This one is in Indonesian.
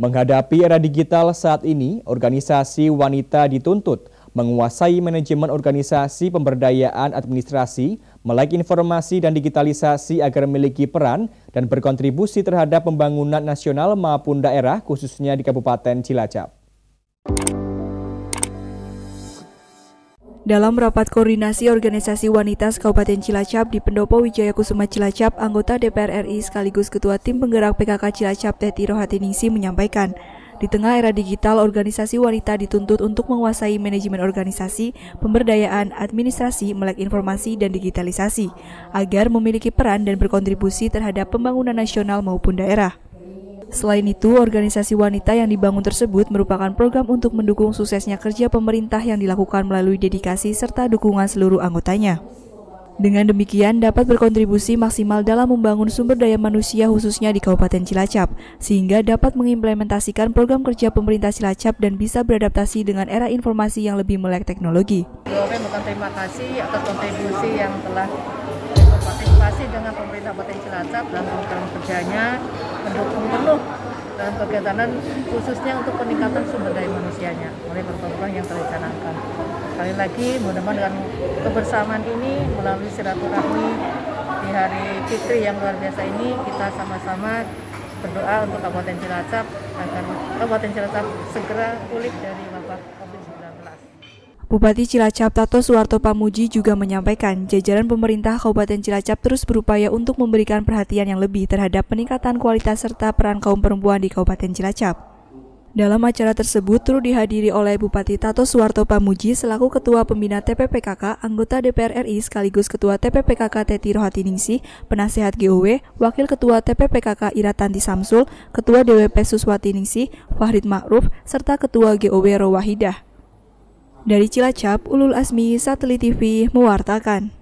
Menghadapi era digital saat ini, organisasi wanita dituntut menguasai manajemen organisasi pemberdayaan administrasi, melek informasi dan digitalisasi agar memiliki peran dan berkontribusi terhadap pembangunan nasional maupun daerah khususnya di Kabupaten Cilacap. Dalam rapat koordinasi organisasi wanita Kabupaten Cilacap di Pendopo Wijaya Kusuma Cilacap, anggota DPR RI sekaligus Ketua Tim Penggerak PKK Cilacap Teti Rohatiningsi menyampaikan, di tengah era digital, organisasi wanita dituntut untuk menguasai manajemen organisasi, pemberdayaan, administrasi, melek informasi, dan digitalisasi, agar memiliki peran dan berkontribusi terhadap pembangunan nasional maupun daerah. Selain itu, organisasi wanita yang dibangun tersebut merupakan program untuk mendukung suksesnya kerja pemerintah yang dilakukan melalui dedikasi serta dukungan seluruh anggotanya. Dengan demikian dapat berkontribusi maksimal dalam membangun sumber daya manusia khususnya di Kabupaten Cilacap, sehingga dapat mengimplementasikan program kerja pemerintah Cilacap dan bisa beradaptasi dengan era informasi yang lebih melek teknologi. terima kasih atas kontribusi yang telah berpartisipasi dengan pemerintah Kabupaten Cilacap dalam program kerjanya mendukung dalam kegiatan khususnya untuk peningkatan sumber daya manusianya oleh program yang terencanakan. Sekali lagi mudah-mudahan dengan kebersamaan ini melalui silaturahmi di hari Fitri yang luar biasa ini kita sama-sama berdoa untuk Kabupaten Cilacap agar Kabupaten Cilacap segera pulih dari wabah Bupati Cilacap Tato Suwarto Pamuji juga menyampaikan jajaran pemerintah Kabupaten Cilacap terus berupaya untuk memberikan perhatian yang lebih terhadap peningkatan kualitas serta peran kaum perempuan di Kabupaten Cilacap. Dalam acara tersebut turut dihadiri oleh Bupati Tato Suwarto Pamuji selaku Ketua Pembina TPPKK, anggota DPR RI sekaligus Ketua TPPKK Teti Rohatiningsih, Penasehat GOW, Wakil Ketua TPPKK Iratanti Samsul, Ketua DWP Suswati Ningsih, Fahrid Ma'ruf, serta Ketua GOW Rowahidah. Dari Cilacap, Ulul Asmi Satelit TV mewartakan.